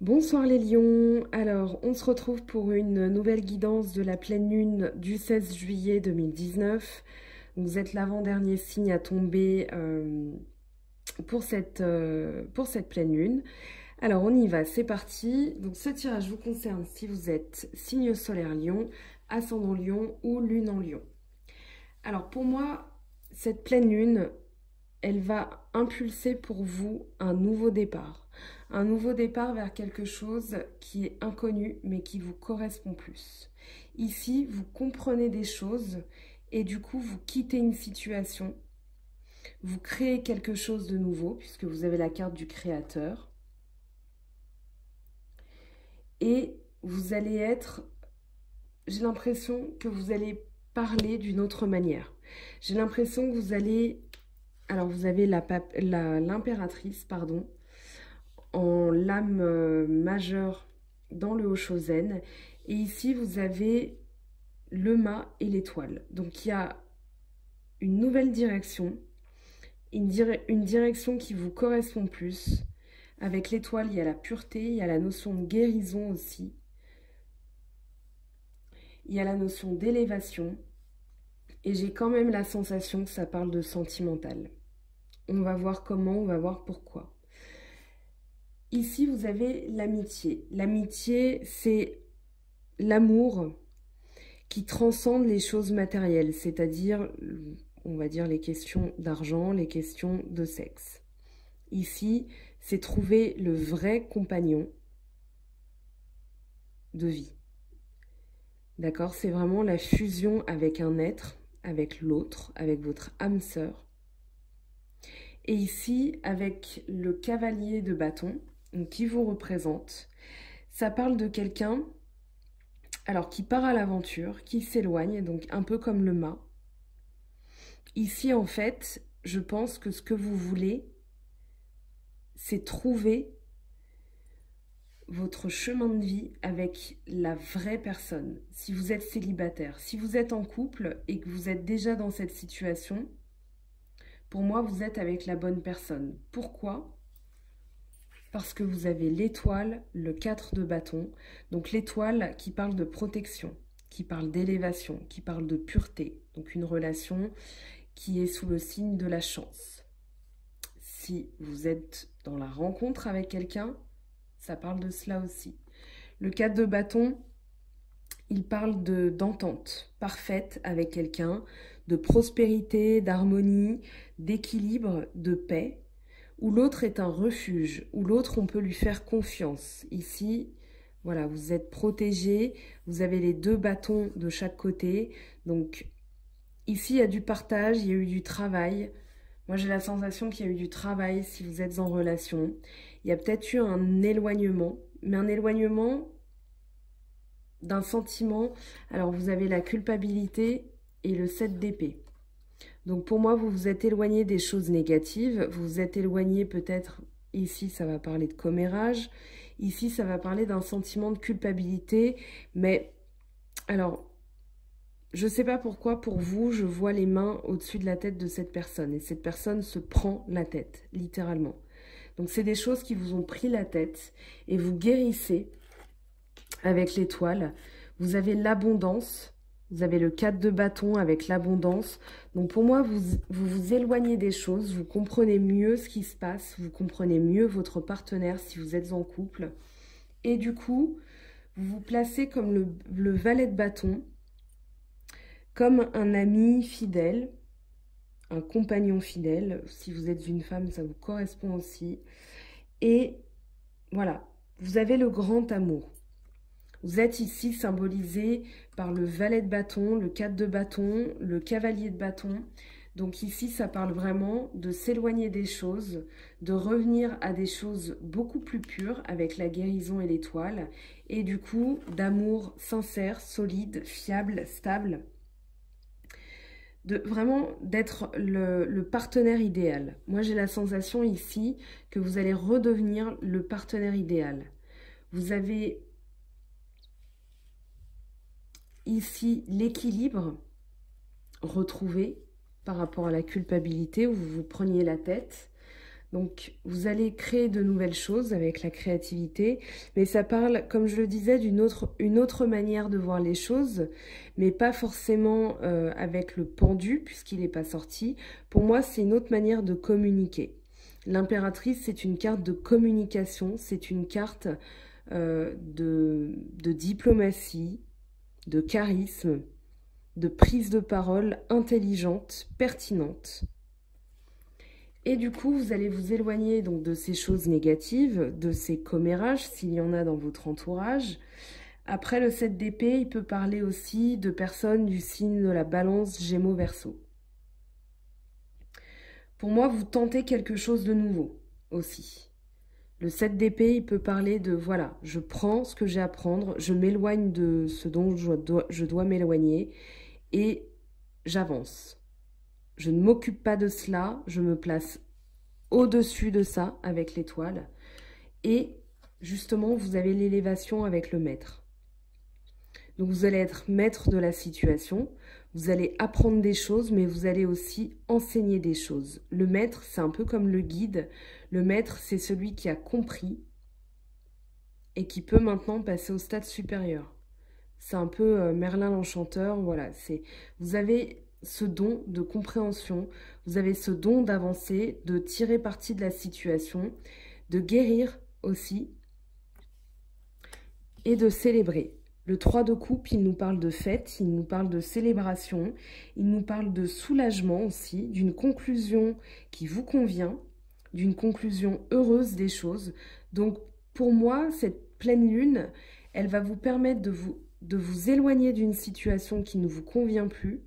Bonsoir les lions, alors on se retrouve pour une nouvelle guidance de la pleine lune du 16 juillet 2019. Vous êtes l'avant-dernier signe à tomber euh, pour, cette, euh, pour cette pleine lune. Alors on y va, c'est parti. Donc ce tirage vous concerne si vous êtes signe solaire lion, ascendant lion ou lune en lion. Alors pour moi, cette pleine lune, elle va impulser pour vous un nouveau départ. Un nouveau départ vers quelque chose qui est inconnu mais qui vous correspond plus. Ici, vous comprenez des choses et du coup, vous quittez une situation. Vous créez quelque chose de nouveau puisque vous avez la carte du créateur. Et vous allez être, j'ai l'impression que vous allez parler d'une autre manière. J'ai l'impression que vous allez alors, vous avez l'impératrice, pardon, en lame euh, majeure dans le Haut-Chosen. Et ici, vous avez le mât et l'étoile. Donc, il y a une nouvelle direction, une, une direction qui vous correspond plus. Avec l'étoile, il y a la pureté, il y a la notion de guérison aussi. Il y a la notion d'élévation. Et j'ai quand même la sensation que ça parle de sentimental. On va voir comment, on va voir pourquoi. Ici, vous avez l'amitié. L'amitié, c'est l'amour qui transcende les choses matérielles, c'est-à-dire, on va dire, les questions d'argent, les questions de sexe. Ici, c'est trouver le vrai compagnon de vie. D'accord? C'est vraiment la fusion avec un être, avec l'autre, avec votre âme sœur, et ici, avec le cavalier de bâton, qui vous représente, ça parle de quelqu'un alors qui part à l'aventure, qui s'éloigne, donc un peu comme le mât. Ici, en fait, je pense que ce que vous voulez, c'est trouver votre chemin de vie avec la vraie personne. Si vous êtes célibataire, si vous êtes en couple et que vous êtes déjà dans cette situation, pour moi, vous êtes avec la bonne personne. Pourquoi? Parce que vous avez l'étoile, le 4 de bâton. Donc l'étoile qui parle de protection, qui parle d'élévation, qui parle de pureté. Donc une relation qui est sous le signe de la chance. Si vous êtes dans la rencontre avec quelqu'un, ça parle de cela aussi. Le 4 de bâton, il parle d'entente parfaite avec quelqu'un, de prospérité, d'harmonie, d'équilibre, de paix, où l'autre est un refuge, où l'autre on peut lui faire confiance. Ici, voilà, vous êtes protégé, vous avez les deux bâtons de chaque côté. Donc ici, il y a du partage, il y a eu du travail. Moi, j'ai la sensation qu'il y a eu du travail si vous êtes en relation. Il y a peut-être eu un éloignement, mais un éloignement d'un sentiment. Alors, vous avez la culpabilité et le 7 d'épée. Donc pour moi, vous vous êtes éloigné des choses négatives, vous vous êtes éloigné peut-être, ici ça va parler de commérage, ici ça va parler d'un sentiment de culpabilité, mais alors, je ne sais pas pourquoi, pour vous, je vois les mains au-dessus de la tête de cette personne, et cette personne se prend la tête, littéralement. Donc c'est des choses qui vous ont pris la tête, et vous guérissez avec l'étoile, vous avez l'abondance, vous avez le 4 de bâton avec l'abondance. Donc pour moi, vous, vous, éloignez des choses, vous comprenez mieux ce qui se passe, vous comprenez mieux votre partenaire si vous êtes en couple. Et du coup, vous vous placez comme le, le valet de bâton, comme un ami fidèle, un compagnon fidèle. Si vous êtes une femme, ça vous correspond aussi. Et voilà, vous avez le grand amour. Vous êtes ici symbolisé par le valet de bâton, le 4 de bâton, le cavalier de bâton. Donc ici, ça parle vraiment de s'éloigner des choses, de revenir à des choses beaucoup plus pures avec la guérison et l'étoile, et du coup, d'amour sincère, solide, fiable, stable. De, vraiment d'être le, le partenaire idéal. Moi, j'ai la sensation ici que vous allez redevenir le partenaire idéal. Vous avez ici l'équilibre retrouvé par rapport à la culpabilité où vous preniez la tête. Donc, vous allez créer de nouvelles choses avec la créativité, mais ça parle, comme je le disais, d'une autre, manière de voir les choses, mais pas forcément euh, avec le pendu, puisqu'il n'est pas sorti. Pour moi, c'est une autre manière de communiquer. L'impératrice, c'est une carte de communication, c'est une carte euh, de diplomatie, de charisme, de prise de parole intelligente, pertinente. Et du coup, vous allez vous éloigner donc de ces choses négatives, de ces commérages, s'il y en a dans votre entourage. Après le 7 d'épée, il peut parler aussi de personnes du signe de la balance Gémeaux-Verseau. Pour moi, vous tentez quelque chose de nouveau aussi. Le 7 d'épée, il peut parler de, voilà, je prends ce que j'ai à prendre, je m'éloigne de ce dont je dois, m'éloigner et j'avance. Je ne m'occupe pas de cela, je me place au-dessus de ça avec l'étoile. Et justement, vous avez l'élévation avec le maître. Donc vous allez être maître de la situation, vous allez apprendre des choses, mais vous allez aussi enseigner des choses. Le maître, c'est un peu comme le guide. Le maître, c'est celui qui a compris et qui peut maintenant passer au stade supérieur. C'est un peu euh, Merlin l'enchanteur, voilà. C'est Vous avez ce don de compréhension, vous avez ce don d'avancer, de tirer parti de la situation, de guérir aussi et de célébrer. Le 3 de coupe, il nous parle de fête, il nous parle de célébration, il nous parle de soulagement aussi, d'une conclusion qui vous convient, d'une conclusion heureuse des choses. Donc pour moi, cette pleine lune, elle va vous permettre de vous, éloigner d'une situation qui ne vous convient plus,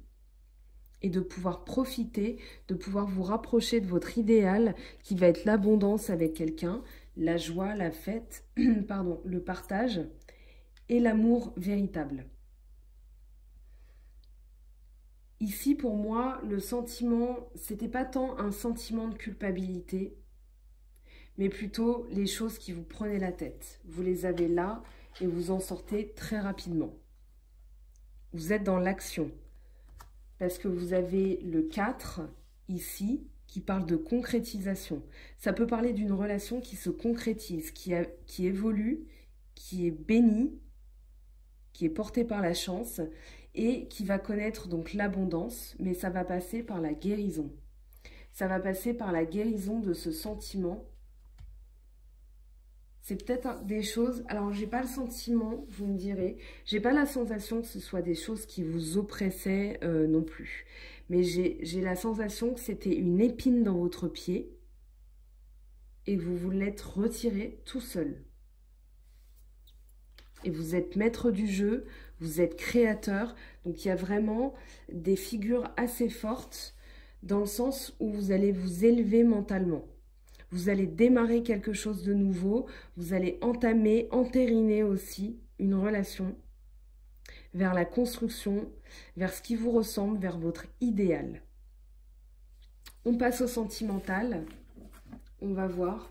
et de pouvoir profiter, de pouvoir vous rapprocher de votre idéal qui va être l'abondance avec quelqu'un, la joie, la fête, pardon, le partage et l'amour véritable. Ici, pour moi, le sentiment, c'était pas tant un sentiment de culpabilité, mais plutôt les choses qui vous prenaient la tête. Vous les avez là et vous en sortez très rapidement. Vous êtes dans l'action parce que vous avez le 4 ici qui parle de concrétisation. Ça peut parler d'une relation qui se concrétise, qui, qui évolue, qui est bénie, qui est portée par la chance et qui va connaître donc l'abondance, mais ça va passer par la guérison. Ça va passer par la guérison de ce sentiment c'est peut-être des choses. Alors, j'ai pas le sentiment, vous me direz, j'ai pas la sensation que ce soit des choses qui vous oppressaient euh, non plus. Mais j'ai la sensation que c'était une épine dans votre pied et vous vous l'êtes retiré tout seul. Et vous êtes maître du jeu, vous êtes créateur. Donc, il y a vraiment des figures assez fortes dans le sens où vous allez vous élever mentalement. Vous allez démarrer quelque chose de nouveau. Vous allez entamer, entériner aussi une relation vers la construction, vers ce qui vous ressemble, vers votre idéal. On passe au sentimental. On va voir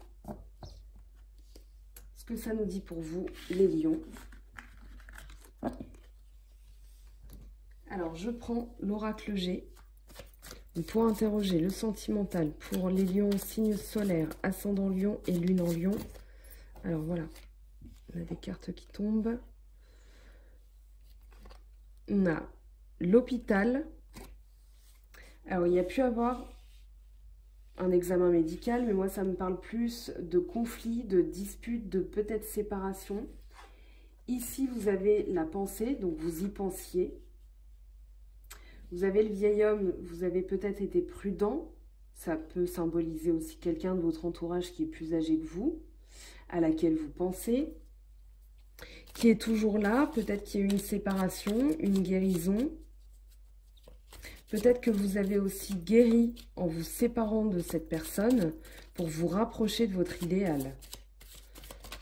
ce que ça nous dit pour vous, les lions. Alors, je prends l'oracle G pour interroger le sentimental pour les lions, signes solaires, ascendant lion et lune en lion. Alors voilà, on a des cartes qui tombent. On a l'hôpital. Alors il y a pu avoir un examen médical, mais moi ça me parle plus de conflits, de disputes, de peut-être séparation. Ici vous avez la pensée, donc vous y pensiez. Vous avez le vieil homme, vous avez peut-être été prudent. Ça peut symboliser aussi quelqu'un de votre entourage qui est plus âgé que vous, à laquelle vous pensez, qui est toujours là. Peut-être qu'il y a eu une séparation, une guérison. Peut-être que vous avez aussi guéri en vous séparant de cette personne pour vous rapprocher de votre idéal.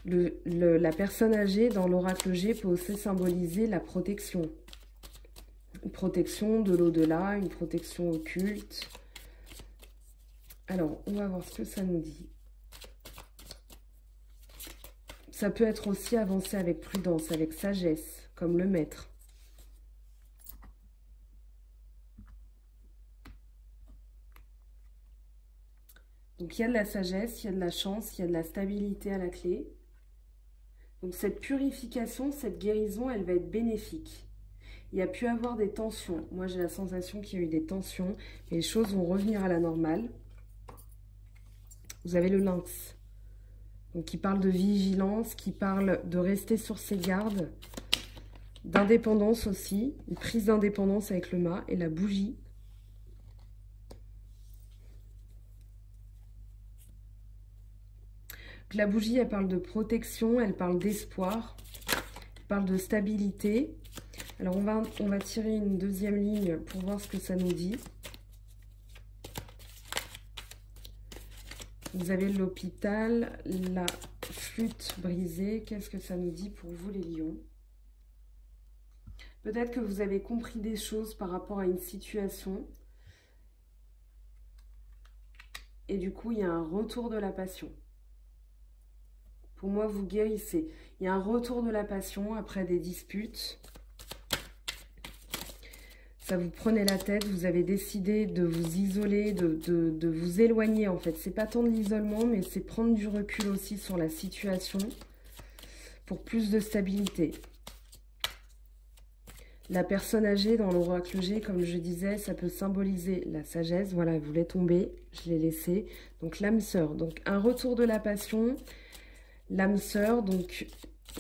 la personne âgée dans l'oracle G peut aussi symboliser la protection une protection de l'au-delà, une protection occulte. Alors, on va voir ce que ça nous dit. Ça peut être aussi avancé avec prudence, avec sagesse, comme le maître. Donc il y a de la sagesse, il y a de la chance, il y a de la stabilité à la clé. Donc cette purification, cette guérison, elle va être bénéfique. Il y a pu avoir des tensions. Moi, j'ai la sensation qu'il y a eu des tensions, mais les choses vont revenir à la normale. Vous avez le lynx. Donc, qui parle de vigilance, qui parle de rester sur ses gardes, d'indépendance aussi, une prise d'indépendance avec le mât et la bougie. la bougie, elle parle de protection, elle parle d'espoir, elle parle de stabilité. Alors, on va, tirer une deuxième ligne pour voir ce que ça nous dit. Vous avez l'hôpital, la flûte brisée. Qu'est-ce que ça nous dit pour vous, les lions? Peut-être que vous avez compris des choses par rapport à une situation. Et du coup, il y a un retour de la passion. Pour moi, vous guérissez. Il y a un retour de la passion après des disputes. Ça vous prenait la tête, vous avez décidé de vous isoler, de, vous éloigner en fait. C'est pas tant de l'isolement, mais c'est prendre du recul aussi sur la situation pour plus de stabilité. La personne âgée dans l'oracle G, comme je disais, ça peut symboliser la sagesse. Voilà, elle voulait tomber, je l'ai laissé. Donc l'âme sœur. Donc un retour de la passion, l'âme sœur, donc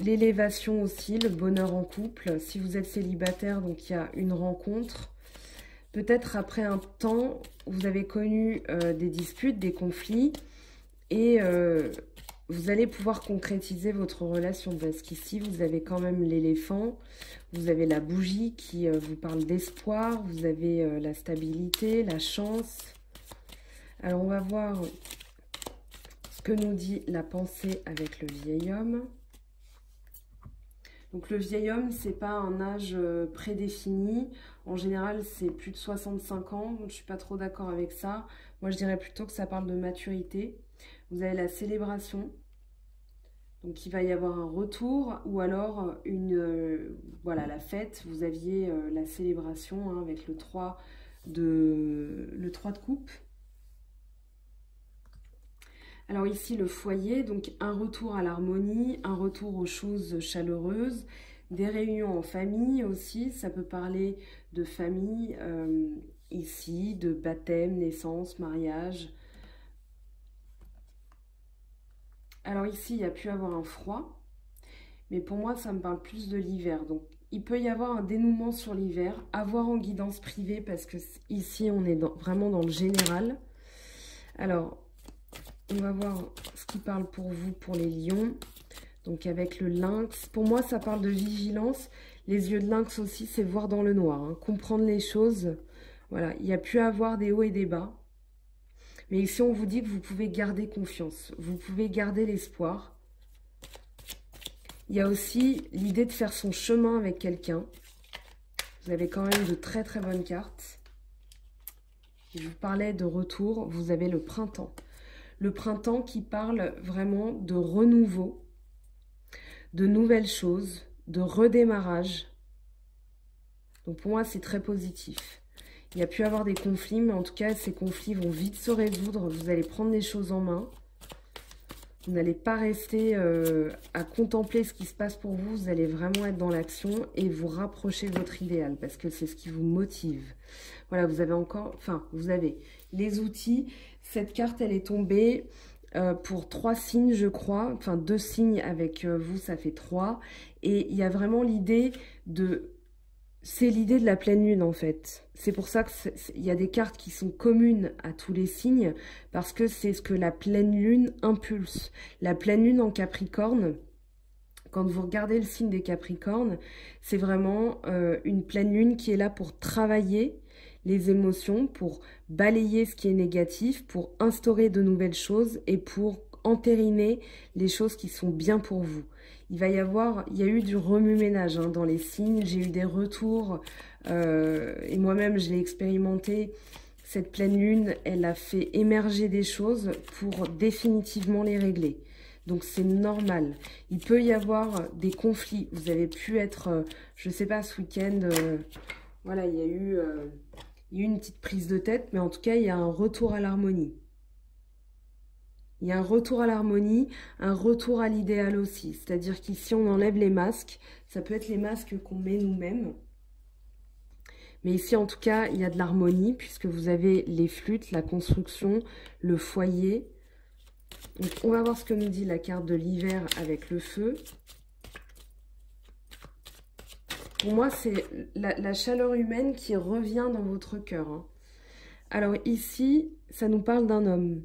l'élévation aussi, le bonheur en couple. Si vous êtes célibataire, donc il y a une rencontre. Peut-être après un temps, vous avez connu euh, des disputes, des conflits, et euh, vous allez pouvoir concrétiser votre relation. Parce qu'ici, vous avez quand même l'éléphant, vous avez la bougie qui euh, vous parle d'espoir, vous avez la stabilité, la chance. Alors, on va voir ce que nous dit la pensée avec le vieil homme. Donc le vieil homme, c'est pas un âge euh, prédéfini. En général, c'est plus de 65 ans. Je suis pas trop d'accord avec ça. Moi, je dirais plutôt que ça parle de maturité. Vous avez la célébration. Donc il va y avoir un retour ou alors une euh, voilà la fête. Vous aviez euh, la célébration hein, avec le 3 de le 3 de coupe. Alors ici, le foyer, donc un retour à l'harmonie, un retour aux choses chaleureuses, des réunions en famille aussi, ça peut parler de famille euh, ici, de baptême, naissance, mariage. Alors ici, il y a pu avoir un froid, mais pour moi, ça me parle plus de l'hiver. Donc, il peut y avoir un dénouement sur l'hiver, avoir en guidance privée, parce que ici, on est vraiment dans le général. Alors, on va voir ce qui parle pour vous, pour les lions. Donc avec le lynx. Pour moi, ça parle de vigilance. Les yeux de lynx aussi, c'est voir dans le noir. Hein. Comprendre les choses. Voilà, il y a pu avoir des hauts et des bas. Mais ici, on vous dit que vous pouvez garder confiance. Vous pouvez garder l'espoir. Il y a aussi l'idée de faire son chemin avec quelqu'un. Vous avez quand même de très très bonnes cartes. Je vous parlais de retour. Vous avez le printemps le printemps qui parle vraiment de renouveau, de nouvelles choses, de redémarrage. Donc pour moi, c'est très positif. Il y a pu avoir des conflits, mais en tout cas, ces conflits vont vite se résoudre. Vous allez prendre les choses en main. Vous n'allez pas rester euh, à contempler ce qui se passe pour vous. Vous allez vraiment être dans l'action et vous rapprocher de votre idéal parce que c'est ce qui vous motive. Voilà, vous avez encore, enfin, vous avez les outils. Cette carte, elle est tombée euh, pour trois signes, je crois. Enfin, deux signes avec euh, vous, ça fait trois. Et il y a vraiment l'idée de... C'est l'idée de la pleine lune, en fait. C'est pour ça qu'il y a des cartes qui sont communes à tous les signes, parce que c'est ce que la pleine lune impulse. La pleine lune en Capricorne, quand vous regardez le signe des Capricornes, c'est vraiment euh, une pleine lune qui est là pour travailler les émotions, pour balayer ce qui est négatif, pour instaurer de nouvelles choses et pour entériner les choses qui sont bien pour vous. Il va y avoir, il y a eu du remue-ménage hein, dans les signes, j'ai eu des retours euh, et moi-même je l'ai expérimenté. Cette pleine lune, elle a fait émerger des choses pour définitivement les régler. Donc c'est normal. Il peut y avoir des conflits. Vous avez pu être, euh, je ne sais pas, ce week-end, euh, voilà, il y a eu il y a eu une petite prise de tête, mais en tout cas, il y a un retour à l'harmonie. Il y a un retour à l'harmonie, un retour à l'idéal aussi. C'est-à-dire qu'ici, on enlève les masques. Ça peut être les masques qu'on met nous-mêmes. Mais ici, en tout cas, il y a de l'harmonie puisque vous avez les flûtes, la construction, le foyer. Donc, on va voir ce que nous dit la carte de l'hiver avec le feu. Pour moi, c'est la, chaleur humaine qui revient dans votre cœur. Hein. Alors ici, ça nous parle d'un homme.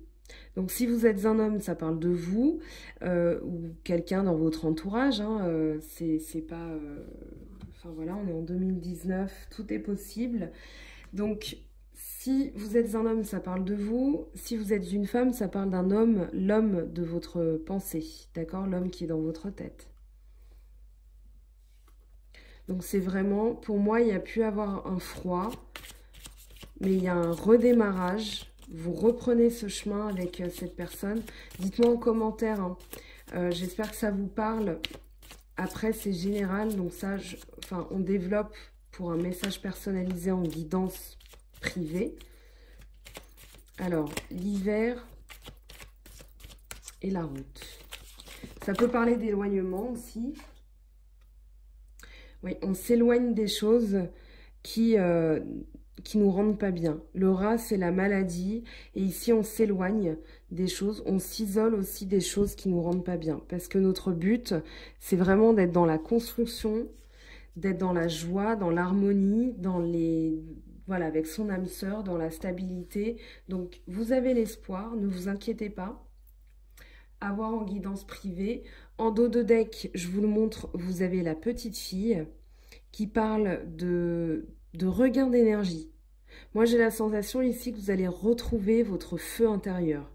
Donc si vous êtes un homme, ça parle de vous euh, ou quelqu'un dans votre entourage. Hein, euh, c'est pas... Euh, enfin voilà, on est en 2019, tout est possible. Donc si vous êtes un homme, ça parle de vous. Si vous êtes une femme, ça parle d'un homme, l'homme de votre pensée. D'accord? L'homme qui est dans votre tête. Donc c'est vraiment, pour moi, il y a pu avoir un froid, mais il y a un redémarrage. Vous reprenez ce chemin avec euh, cette personne. Dites-moi en commentaire. Hein. Euh, j'espère que ça vous parle. Après, c'est général. Donc ça, enfin, on développe pour un message personnalisé en guidance privée. Alors, l'hiver et la route. Ça peut parler d'éloignement aussi. On s'éloigne des choses qui, euh, qui nous rendent pas bien. Le rat, c'est la maladie. Et ici, on s'éloigne des choses. On s'isole aussi des choses qui nous rendent pas bien. Parce que notre but, c'est vraiment d'être dans la construction, d'être dans la joie, dans l'harmonie, dans les... Voilà, avec son âme sœur, dans la stabilité. Donc, vous avez l'espoir, ne vous inquiétez pas. Avoir en guidance privée. En dos de deck, je vous le montre, vous avez la petite fille qui parle de, de regain d'énergie. Moi, j'ai la sensation ici que vous allez retrouver votre feu intérieur.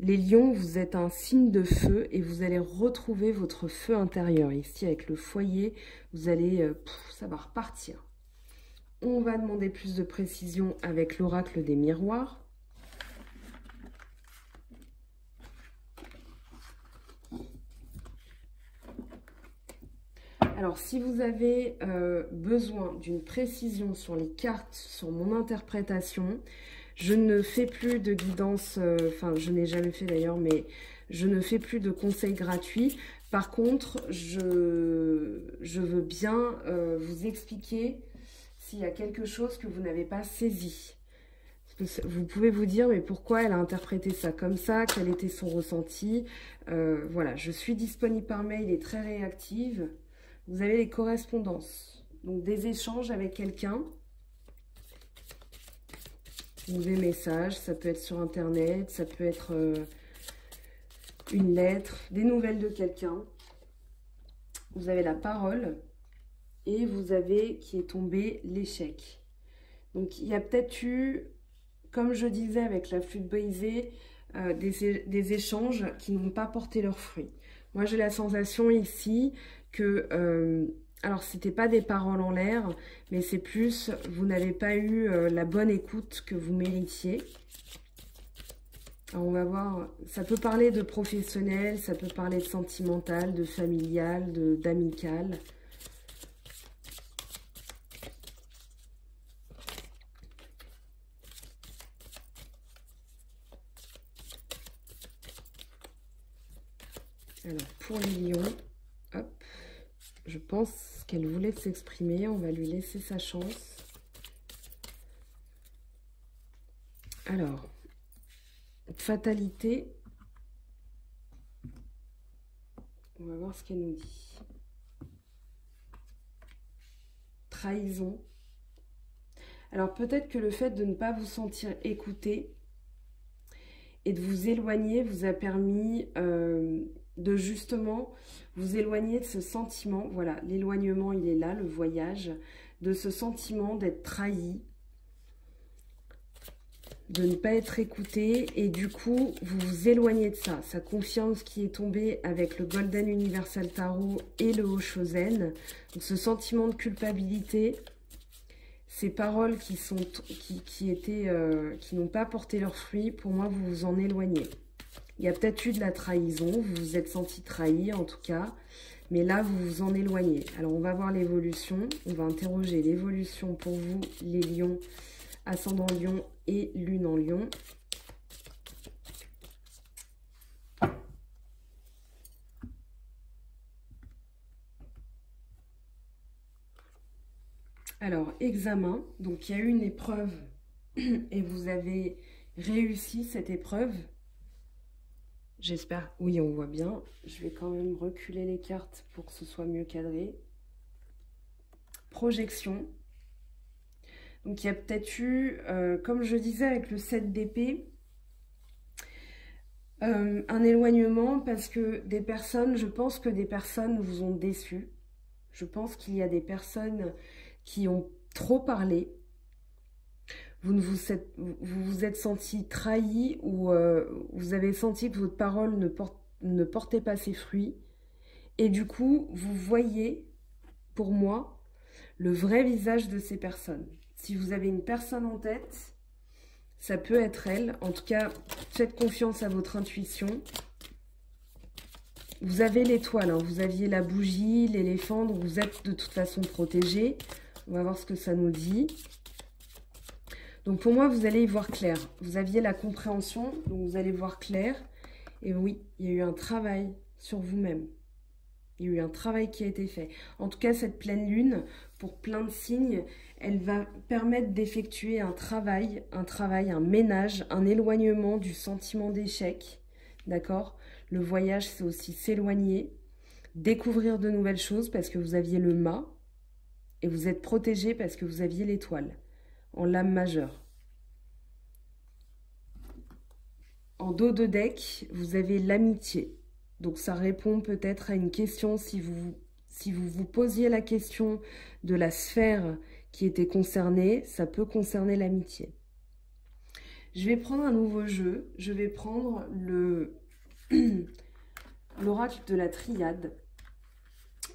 Les lions, vous êtes un signe de feu et vous allez retrouver votre feu intérieur. Ici, avec le foyer, vous allez... Euh, ça va repartir. On va demander plus de précision avec l'oracle des miroirs. Alors, si vous avez euh, besoin d'une précision sur les cartes, sur mon interprétation, je ne fais plus de guidance, euh, enfin, je n'ai jamais fait d'ailleurs, mais je ne fais plus de conseils gratuits. Par contre, je, veux bien euh, vous expliquer s'il y a quelque chose que vous n'avez pas saisi. vous pouvez vous dire, mais pourquoi elle a interprété ça comme ça? Quel était son ressenti? Voilà, je suis disponible par mail et très réactive. Vous avez les correspondances, donc des échanges avec quelqu'un. Des messages, ça peut être sur Internet, ça peut être euh, une lettre, des nouvelles de quelqu'un. Vous avez la parole et vous avez qui est tombé l'échec. Donc il y a peut-être eu, comme je disais avec la flûte brisée, euh, des, des, échanges qui n'ont pas porté leurs fruits. Moi j'ai la sensation ici que, euh, alors c'était pas des paroles en l'air, mais c'est plus, vous n'avez pas eu euh, la bonne écoute que vous méritiez. Alors on va voir, ça peut parler de professionnel, ça peut parler de sentimental, de familial, d'amical. Pour les lions, je pense qu'elle voulait s'exprimer. On va lui laisser sa chance. Alors, fatalité. On va voir ce qu'elle nous dit. Trahison. Alors peut-être que le fait de ne pas vous sentir écouté et de vous éloigner vous a permis euh, de justement vous éloigner de ce sentiment, voilà, l'éloignement il est là, le voyage, de ce sentiment d'être trahi, de ne pas être écouté et du coup vous vous éloignez de ça. Ça confirme ce qui est tombé avec le Golden Universal Tarot et le Oshozen. Donc ce sentiment de culpabilité, ces paroles qui, étaient euh, qui n'ont pas porté leurs fruits, pour moi vous vous en éloignez. Il y a peut-être eu de la trahison, vous vous êtes senti trahi en tout cas, mais là vous vous en éloignez. Alors on va voir l'évolution, on va interroger l'évolution pour vous, les lions, ascendant lion et lune en lion. Alors, examen, donc il y a eu une épreuve et vous avez réussi cette épreuve. J'espère. Oui, on voit bien. Je vais quand même reculer les cartes pour que ce soit mieux cadré. Projection. Donc, il y a peut-être eu, euh, comme je disais avec le 7 d'épée, euh, un éloignement parce que des personnes, je pense que des personnes vous ont déçu. Je pense qu'il y a des personnes qui ont trop parlé. Vous vous êtes, senti trahi ou euh, vous avez senti que votre parole ne, ne portait pas ses fruits. Et du coup, vous voyez, pour moi, le vrai visage de ces personnes. Si vous avez une personne en tête, ça peut être elle. En tout cas, faites confiance à votre intuition. Vous avez l'étoile, hein. vous aviez la bougie, l'éléphant, donc vous êtes de toute façon protégé. On va voir ce que ça nous dit. Donc pour moi, vous allez y voir clair. Vous aviez la compréhension, donc vous allez voir clair. Et oui, il y a eu un travail sur vous-même. Il y a eu un travail qui a été fait. En tout cas, cette pleine lune, pour plein de signes, elle va permettre d'effectuer un travail, un travail, un ménage, un éloignement du sentiment d'échec. D'accord? Le voyage, c'est aussi s'éloigner, découvrir de nouvelles choses parce que vous aviez le mât et vous êtes protégé parce que vous aviez l'étoile en lame majeure. En dos de deck, vous avez l'amitié. Donc ça répond peut-être à une question si vous, vous posiez la question de la sphère qui était concerné, ça peut concerner l'amitié. Je vais prendre un nouveau jeu. Je vais prendre le l'oracle de la triade.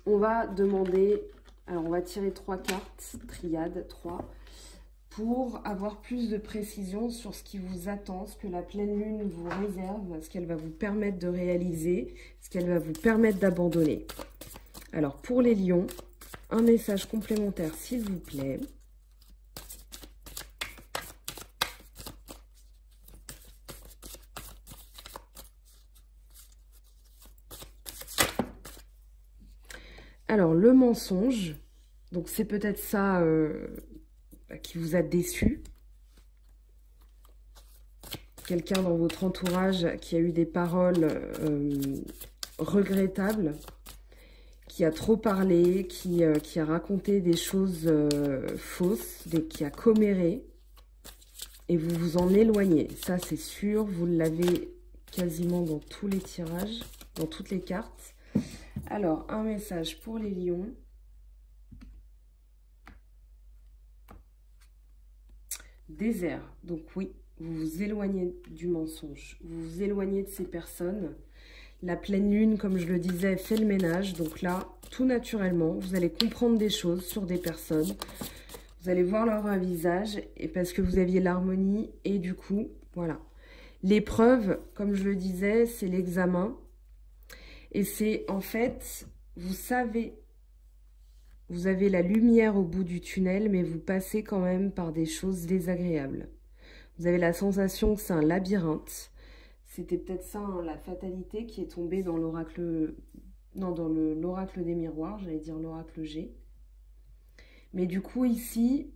On va demander, alors on va tirer trois cartes, triade, trois, pour avoir plus de précision sur ce qui vous attend, ce que la pleine lune vous réserve, ce qu'elle va vous permettre de réaliser, ce qu'elle va vous permettre d'abandonner. Alors pour les lions, un message complémentaire, s'il vous plaît. Alors, le mensonge, donc c'est peut-être ça euh, qui vous a déçu. Quelqu'un dans votre entourage qui a eu des paroles euh, regrettables qui a trop parlé, qui, euh, a raconté des choses euh, fausses, qui a comméré, et vous vous en éloignez. Ça, c'est sûr, vous l'avez quasiment dans tous les tirages, dans toutes les cartes. Alors, un message pour les lions. Désert. Donc oui, vous vous éloignez du mensonge. Vous vous éloignez de ces personnes la pleine lune, comme je le disais, fait le ménage. Donc là, tout naturellement, vous allez comprendre des choses sur des personnes. Vous allez voir leur visage et parce que vous aviez l'harmonie et du coup, voilà. L'épreuve, comme je le disais, c'est l'examen. Et c'est en fait, vous savez, vous avez la lumière au bout du tunnel, mais vous passez quand même par des choses désagréables. Vous avez la sensation que c'est un labyrinthe c'était peut-être ça, hein, la fatalité qui est tombée dans l'oracle... Non, dans l'oracle des miroirs, j'allais dire l'oracle G. Mais du coup, ici,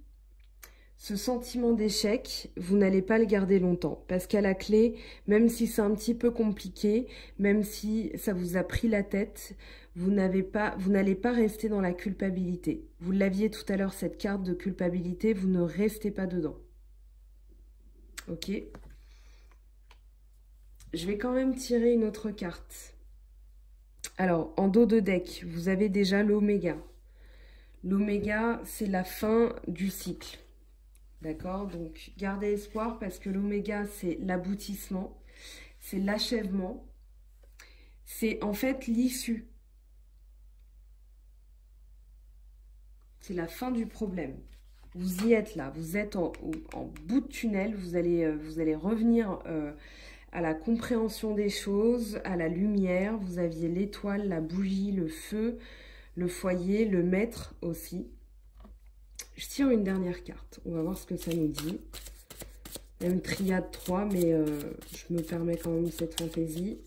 ce sentiment d'échec, vous n'allez pas le garder longtemps. Parce qu'à la clé, même si c'est un petit peu compliqué, même si ça vous a pris la tête, vous n'allez pas, pas rester dans la culpabilité. Vous l'aviez tout à l'heure, cette carte de culpabilité, vous ne restez pas dedans. Ok je vais quand même tirer une autre carte. Alors, en dos de deck, vous avez déjà l'oméga. L'oméga, c'est la fin du cycle. D'accord? Donc, gardez espoir parce que l'oméga, c'est l'aboutissement, c'est l'achèvement, c'est en fait l'issue. C'est la fin du problème. Vous y êtes là, vous êtes en, bout de tunnel, vous allez, euh, revenir euh, à la compréhension des choses, à la lumière. Vous aviez l'étoile, la bougie, le feu, le foyer, le maître aussi. Je tire une dernière carte. On va voir ce que ça nous dit. Même triade 3, mais euh, je me permets quand même cette fantaisie.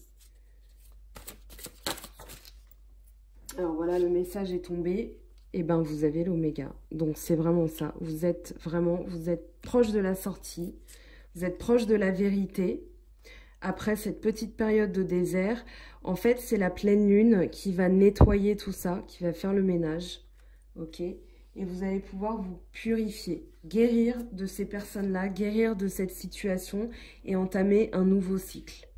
Alors voilà, le message est tombé. Et eh ben vous avez l'oméga. Donc c'est vraiment ça. Vous êtes vraiment, vous êtes proche de la sortie, vous êtes proche de la vérité. Après cette petite période de désert, en fait c'est la pleine lune qui va nettoyer tout ça, qui va faire le ménage. Ok? Et vous allez pouvoir vous purifier, guérir de ces personnes-là, guérir de cette situation et entamer un nouveau cycle.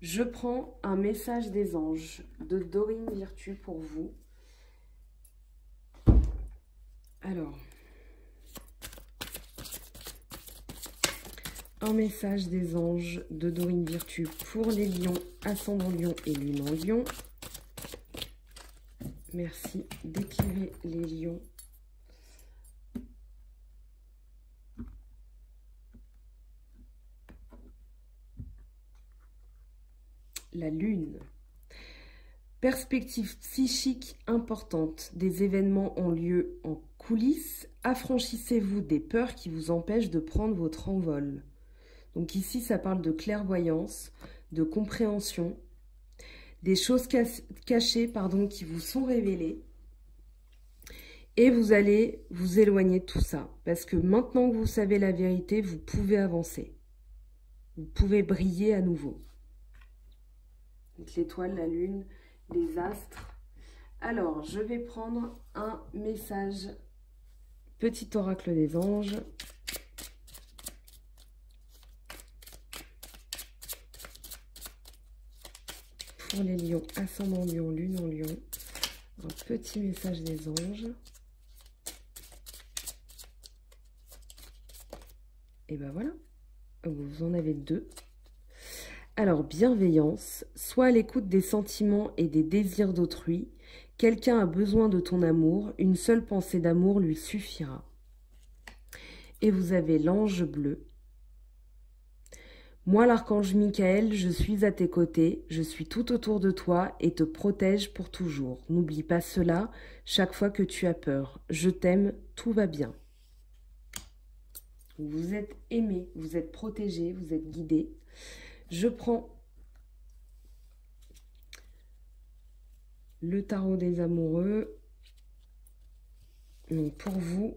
Je prends un message des anges de Dorine Virtue pour vous. Alors, un message des anges de Dorine Virtue pour les lions, ascendant lion et lune en lion. Merci d'éclairer les lions. La lune. Perspective psychique importante. Des événements ont lieu en coulisses. Affranchissez-vous des peurs qui vous empêchent de prendre votre envol. Donc ici, ça parle de clairvoyance, de compréhension, des choses cachées pardon, qui vous sont révélées. Et vous allez vous éloigner de tout ça. Parce que maintenant que vous savez la vérité, vous pouvez avancer. Vous pouvez briller à nouveau. L'étoile, la lune, les astres. Alors, je vais prendre un message, petit oracle des anges. Pour les lions, ascendant lion, lune en lion. Un petit message des anges. Et ben voilà, vous en avez deux. Alors, bienveillance, soit à l'écoute des sentiments et des désirs d'autrui. Quelqu'un a besoin de ton amour, une seule pensée d'amour lui suffira. Et vous avez l'ange bleu. Moi, l'archange Michael, je suis à tes côtés, je suis tout autour de toi et te protège pour toujours. N'oublie pas cela chaque fois que tu as peur. Je t'aime, tout va bien. Vous êtes aimé, vous êtes protégé, vous êtes guidé. Je prends le tarot des amoureux. Donc pour vous,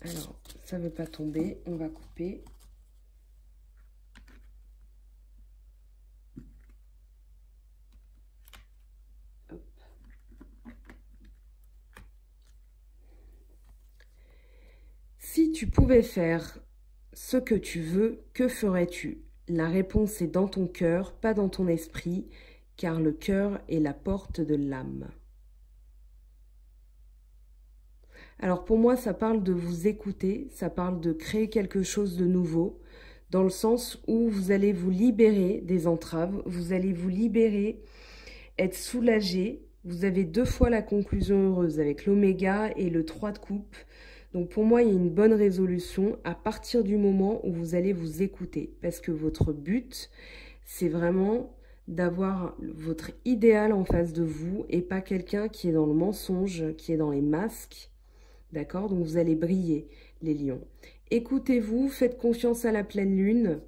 Alors, ça ne veut pas tomber, on va couper. Tu pouvais faire ce que tu veux, que ferais-tu? La réponse est dans ton cœur, pas dans ton esprit, car le cœur est la porte de l'âme. Alors pour moi, ça parle de vous écouter, ça parle de créer quelque chose de nouveau, dans le sens où vous allez vous libérer des entraves, vous allez vous libérer, être soulagé. Vous avez deux fois la conclusion heureuse avec l'oméga et le 3 de coupe. Donc pour moi, il y a une bonne résolution à partir du moment où vous allez vous écouter. Parce que votre but, c'est vraiment d'avoir votre idéal en face de vous et pas quelqu'un qui est dans le mensonge, qui est dans les masques. D'accord? Donc vous allez briller, les lions. Écoutez-vous, faites confiance à la pleine lune.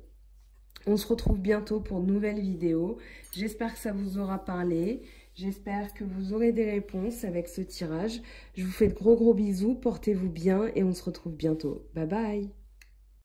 On se retrouve bientôt pour une nouvelle vidéo. J'espère que ça vous aura parlé. J'espère que vous aurez des réponses avec ce tirage. Je vous fais de gros gros bisous, portez-vous bien et on se retrouve bientôt. Bye bye